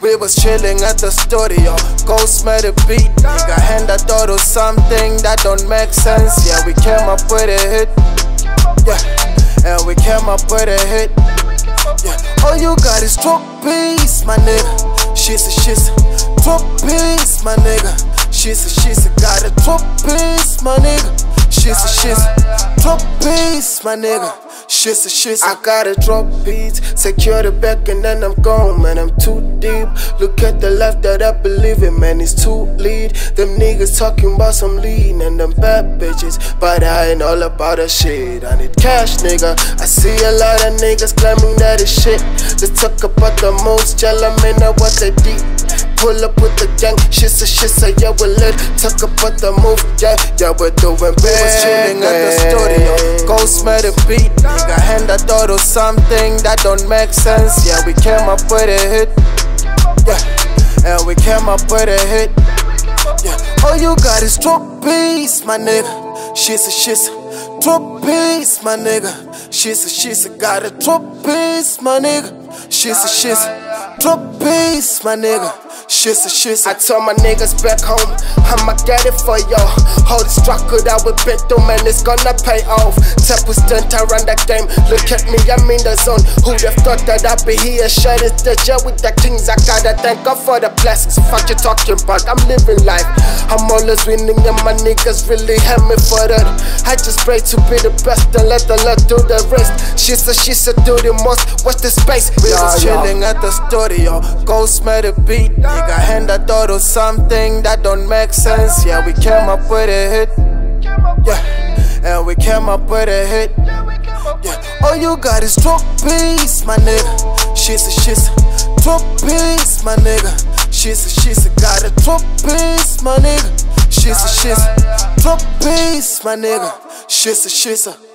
We was chilling at the studio, Ghost made a beat. Nigga, hand I thought of something that don't make sense. Yeah, we came up with a hit. Yeah, and we came up with a hit. Yeah, all you got is drop beats, my nigga. Shisa shisa drop beats, my nigga. She's a she's a got a drop beats, my nigga. Shisa shisa drop beats, my nigga. She's a she's I gotta drop beats, secure the back and then I'm gone, man. I'm too deep. Look at the life that I believe in, man. It's too lead. Them niggas talking about some lean and them bad bitches, but I ain't all about that shit. I need cash, nigga. I see a lot of niggas claiming that it's shit. They talk about the most, tell them in what they deep. Pull up with the gang, shit a shit so yeah we lit. Tuck up about the move, yeah, yeah we're doing big. We was chilling at the studio, Ghost made a beat. Nigga, hand I thought of something that don't make sense. Yeah, we came up with a hit. Yeah, and we came up with a hit. Yeah, all you got is drop beats, my nigga. Shit's a she's a drop beats, my nigga. Shisa shisa got a drop beats, my nigga. Shisa shisa drop beats, my nigga. Shit's a shit. I told my niggas back home, I'ma get it for y'all. Hold it struck it out with Bento, man, it's gonna pay off. Temple stunt run that game. Look at me, I'm in the zone. Who'd have thought that I'd be here? Shining the jet with the kings. I gotta thank God for the blessings. Fuck you talking about, I'm living life. I'm always winning, and my niggas really help me for that. I just pray to be the best and let the Lord do the rest. She said, she said, do the most. What's the space? We was chilling at the studio. Ghost made a beat. Nigga, hand I thought of something that don't make sense. Yeah, we came up with a hit. Yeah, and we came up with a hit. Yeah, all you got is drop beats, my nigga. Shisa shisa drop beats, my nigga. Shisa shisa got a drop beats, my nigga. Shisa shisa drop beats, my nigga. Shisa shisa